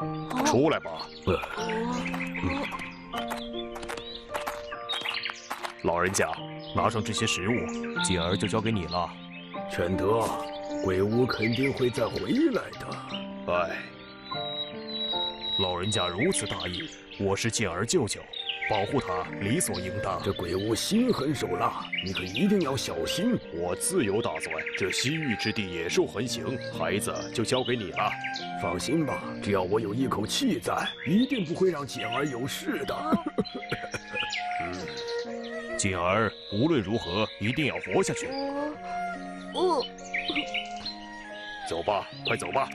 嗯，出来吧。老人家，拿上这些食物，锦儿就交给你了。全德，鬼屋肯定会再回来的。哎，老人家如此大义，我是锦儿舅舅。保护他理所应当。这鬼屋心狠手辣，你可一定要小心。我自有打算。这西域之地野兽横行，孩子就交给你了。放心吧，只要我有一口气在，一定不会让简儿有事的。嗯，锦儿无论如何一定要活下去。哦，走吧，快走吧。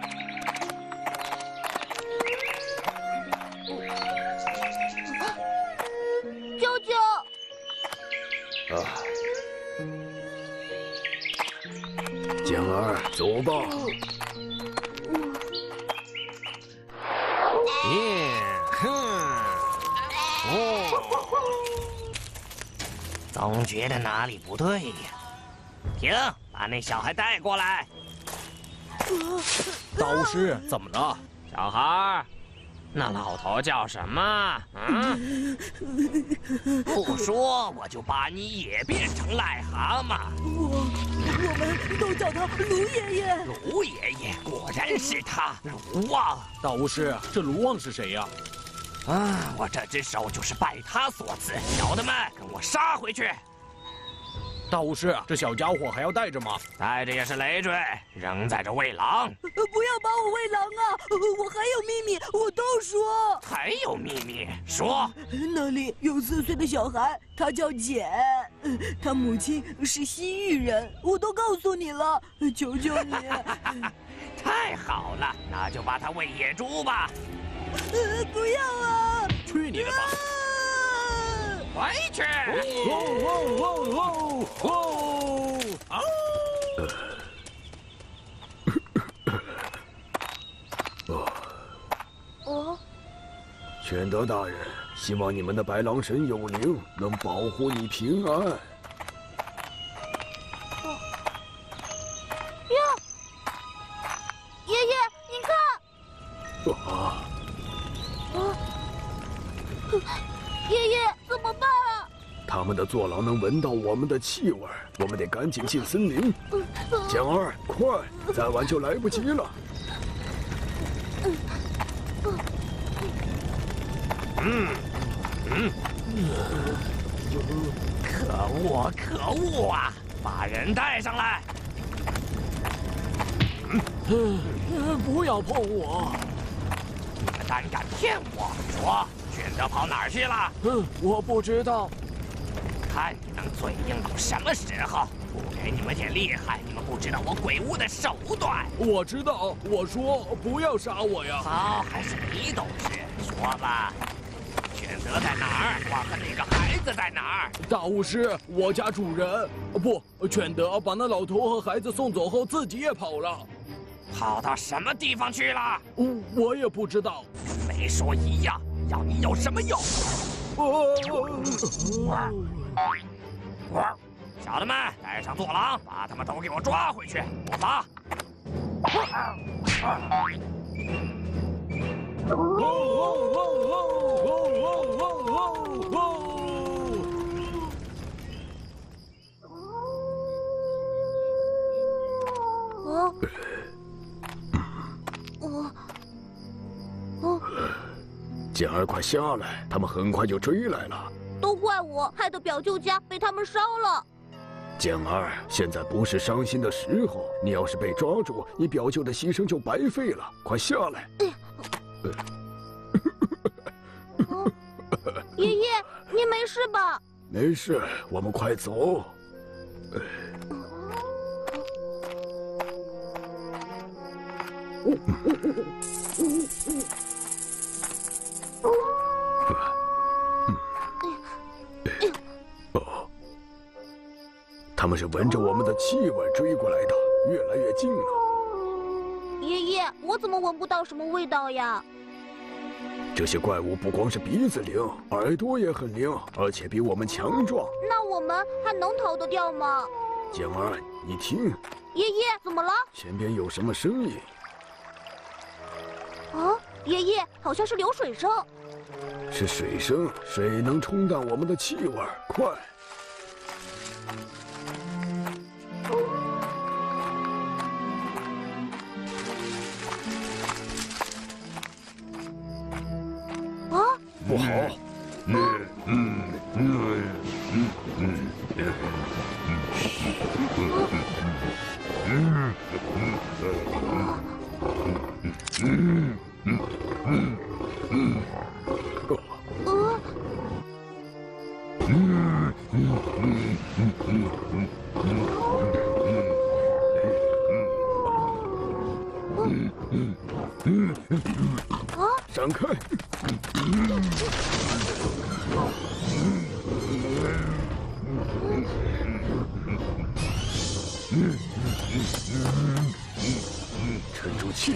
啊，简儿，走吧。耶，哼，哦，总觉得哪里不对呀。停，把那小孩带过来。大巫师，怎么了？小孩。那老头叫什么？嗯，不说我就把你也变成癞蛤蟆。我，我们都叫他卢爷爷。卢爷爷，果然是他，卢旺。大巫师，这卢旺是谁呀？啊，我这只手就是拜他所赐。小的们，跟我杀回去。大巫师，这小家伙还要带着吗？带着也是累赘，扔在这喂狼。不要把我喂狼啊！我还有秘密，我都说。还有秘密？说。那里有四岁的小孩，他叫简，他母亲是西域人，我都告诉你了，求求你。太好了，那就把他喂野猪吧。不要啊！去你的吧！回去！哦，全德大人，希望你们的白狼神有灵，能保护你平安。我们的坐牢能闻到我们的气味，我们得赶紧进森林。简儿，快，再晚就来不及了。嗯嗯，可恶可恶啊！把人带上来。嗯，不要碰我！你们胆敢骗我？说。选择跑哪儿去了？嗯，我不知道。看你能嘴硬到什么时候！不给你们点厉害，你们不知道我鬼屋的手段。我知道，我说不要杀我呀。好，还是你懂事。说吧，选择在哪儿？我和那个孩子在哪儿？大巫师，我家主人不，犬德把那老头和孩子送走后，自己也跑了。跑到什么地方去了？我我也不知道。没说一样。要你有什么用？小的们，带上坐狼，把他们都给我抓回去！我发。简儿，快下来！他们很快就追来了。都怪我，害得表舅家被他们烧了。简儿，现在不是伤心的时候。你要是被抓住，你表舅的牺牲就白费了。快下来！爷爷，您没事吧？没事，我们快走。他们是闻着我们的气味追过来的，越来越近了。爷爷，我怎么闻不到什么味道呀？这些怪物不光是鼻子灵，耳朵也很灵，而且比我们强壮。那我们还能逃得掉吗？简儿，你听，爷爷怎么了？前边有什么声音？啊，爷爷，好像是流水声。是水声，水能冲淡我们的气味。快！不好！呃，闪开！沉住气！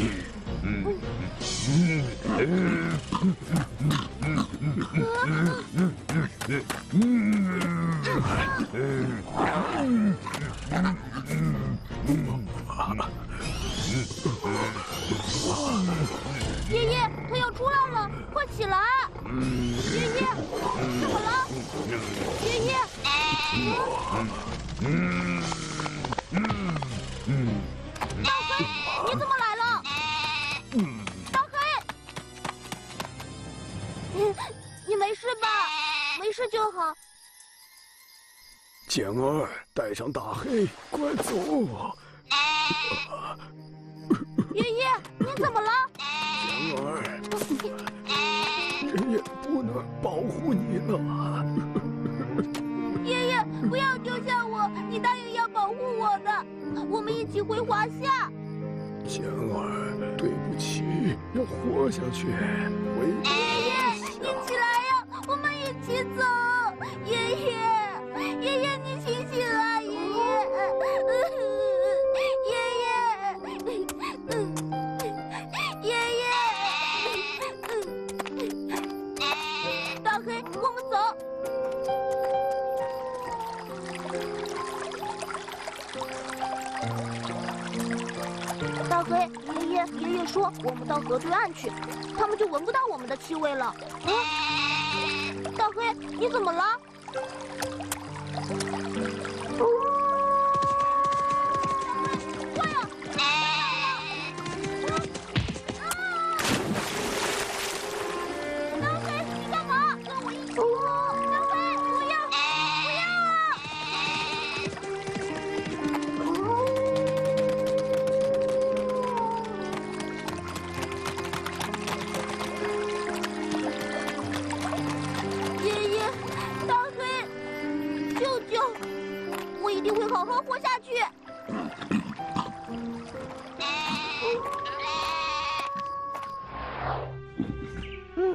爷爷，他要出来了，快起来！爷爷，怎么了？爷爷，你没事吧？没事就好。简儿，带上大黑，快走！爷爷，你怎么了？简儿，爷爷不能保护你了。爷爷，不要丢下我！你答应要保护我的，我们一起回华夏。简儿，对不起，要活下去，回爷爷，你你起来呀，我们一起走。爷爷，到河对岸去，他们就闻不到我们的气味了。嗯，大黑，你怎么了？一定会好好活下去。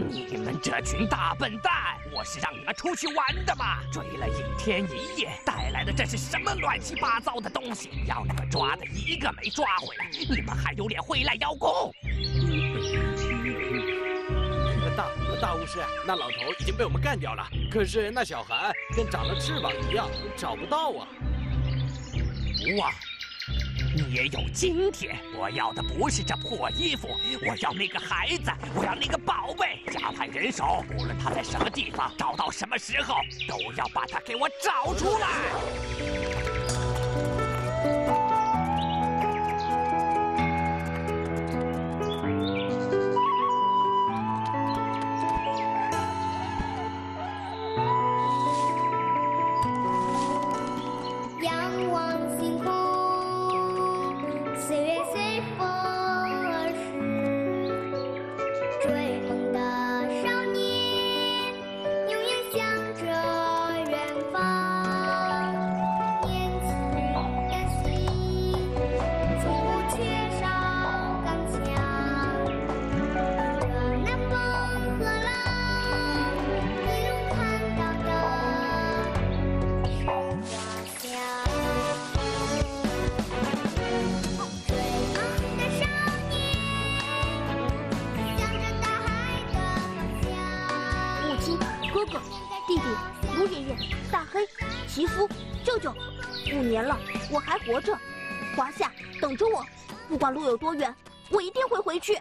你们这群大笨蛋！我是让你们出去玩的嘛！追了一天一夜，带来的这是什么乱七八糟的东西？要你们抓的一个没抓回来，你们还有脸回来邀功？大大巫师，那老头已经被我们干掉了，可是那小孩跟长了翅膀一样，找不到啊！啊！你也有今天！我要的不是这破衣服，我要那个孩子，我要那个宝贝！加派人手，无论他在什么地方，找到什么时候，都要把他给我找出来！弟弟、卢爷爷、大黑、齐夫、舅舅，五年了，我还活着。华夏，等着我，不管路有多远，我一定会回去。